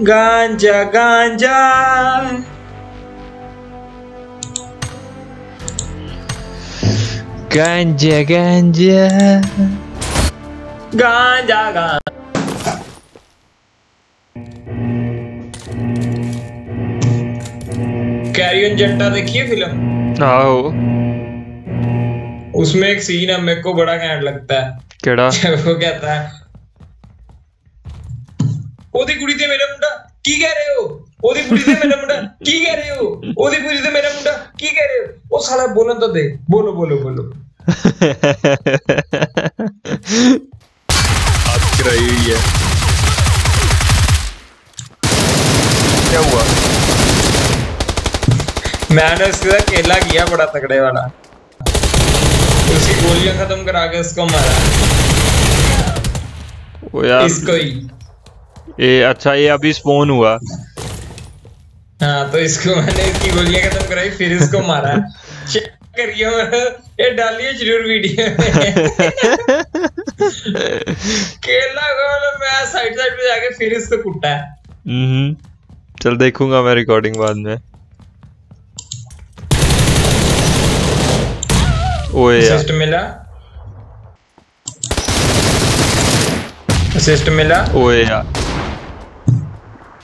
गांजा गांजा गांजा गांजा गांजा गांजा कैरियन जट्टा देखिए फ़िल्म आओ। उसमें एक सीन है मेरे को बड़ा घैंट लगता है। केड़ा? वो कहता है ਉਹਦੀ ਕੁੜੀ ਤੇ ਮੇਰਾ ਮੁੰਡਾ ਕੀ ਕਹਿ ਰਹੇ ਹੋ ਉਹਦੀ ਕੁੜੀ ਤੇ ਮੇਰਾ ਮੁੰਡਾ ਕੀ ਕਹਿ ਰਹੇ ਹੋ ਉਹਦੀ ਕੁੜੀ ਤੇ ਮੇਰਾ ਮੁੰਡਾ ਕੀ ਕਹਿ ਰਹੇ ਹੋ ਉਹ ਸਾਲਾ ਬੋਲਣ ਤਾਂ ਦੇ ਬੋਲੋ ਬੋਲੋ ਬੋਲੋ बात कराई हुई है क्या हुआ मैंने उसके साथ केला किया बड़ा तगड़े वाला उसकी गोलियां खत्म करा के उसको मारा वो यार इसको ही ये अच्छा ये अभी स्पोन हुआ। हाँ तो इसको मैंने इसकी गोलियाँ खत्म कराई फिर इसको मारा। चेक करिए ये डालिए ज़रूर वीडियो में। केला को मैं साइड साइड पे जाके फिर इसको कुटा। है हम्म चल देखूँगा मैं रिकॉर्डिंग बाद में। ओए यार। असिस्ट मिला। असिस्ट मिला। ओए यार।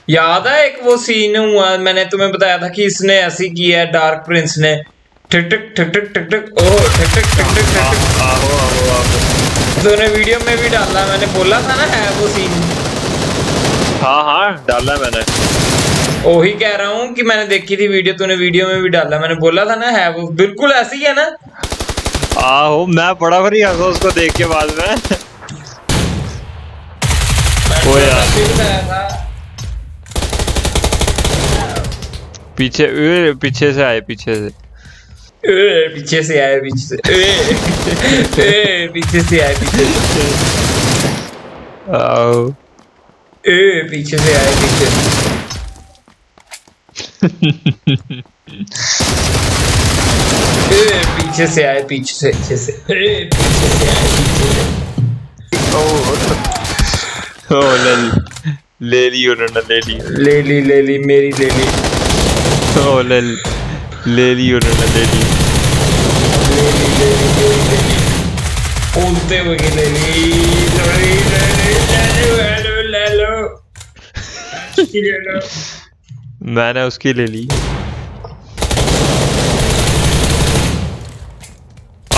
याद है एक वो सीन हुआ मैंने तुम्हें बताया था कि इसने ऐसी किया है डार्क प्रिंस ने। ठिक ठिक ठिक ठिक ठिक ठिक ओ ठिक ठिक ठिक ठिक ठिक ठिक। आओ आओ आओ तूने वीडियो में भी डाला मैंने बोला था ना है वो सीन हाँ हाँ डाला मैंने। वही कह रहा हूँ कि मैंने देखी थी वीडियो तूने वीडियो में भी डाला। मैंने बोला था ना है वो बिल्कुल ऐसी ही है ना। आहो मैं बड़ा भरी हंसा उसको देख के बाद में। ओ यार। मैंने बताया था पीछे ए, पीछे से आए पीछे से। ए, पीछे से आए पीछे से। ए, पीछे से आए पीछे से। आओ। ए, पीछे से आए पीछे ए, पीछे से आए पीछे से पीछे से। ए, पीछे से आए पीछे से। ओ ले ली। ले ली उन्होंने ले ली। ले ली ले ली मेरी ले ली। ओ ले ली ले उन्होंने ले ली ले ली ले। ली ले ली ले ली ले मैंने उसकी ले ली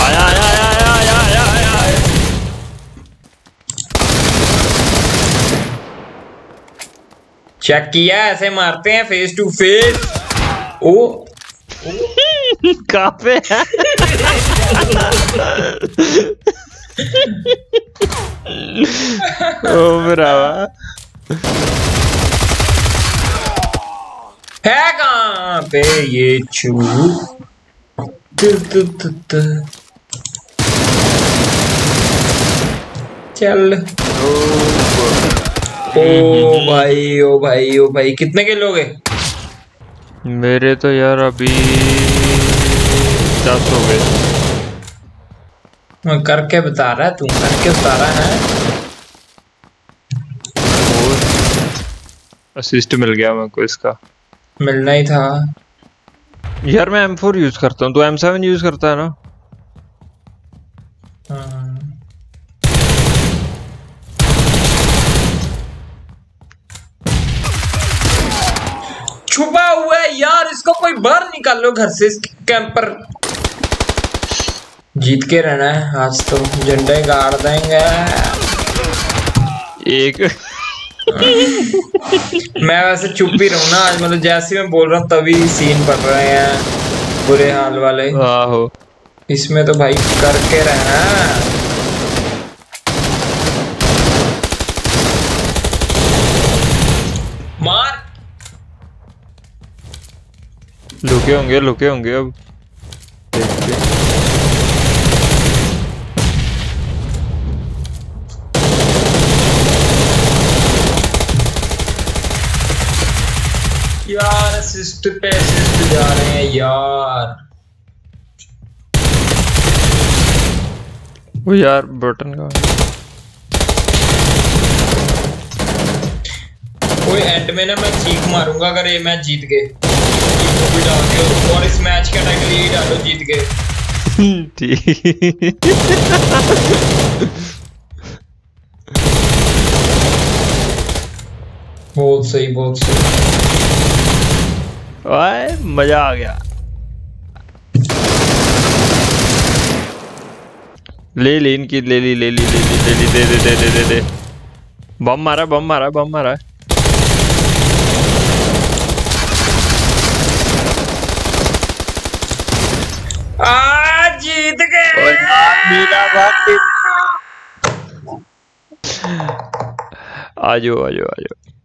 आया। चेक किया, ऐसे मारते हैं फेस टू फेस ओ कहाँ पे है ओ brava है कहाँ पे ये चू? तु, तु, तु, तु। चल। ओ भाई ओ भाई ओ भाई कितने के लोग? हैं मेरे तो यार अभी दस हो गए। मैं करके बता रहा है तू करके बता रहा है। असिस्ट मिल गया मेरे को इसका। मिलना ही था। यार मैं M4 यूज़ करता हूँ तो M7 यूज़ करता है ना? छुपा हुआ है यार इसको कोई बाहर निकालो घर से कैंपर जीत के रहना है आज तो झंडे गाड़ देंगे। एक। मैं वैसे चुप ही रहूँ ना आज मतलब जैसे मैं बोल रहा हूँ तभी सीन पड़ रहे हैं बुरे हाल वाले। आहो। इसमें तो भाई करके रहना है मार लुके होंगे लुके होंगे अब। देखते यार असिस्ट पे असिस्ट जा रहे हैं यार। वो यार बटन का ओए एंड में ना मैं चीख मारूँगा अगर ये मैच जीत गए। बहुत सही बहुत सही। ओए मज़ा आ गया ले ली इनकी, ले ली ले ली ले ली ले ली दे दे दे दे दे। बम मारा बम मारा बम मारा आ जीत गए ओए यार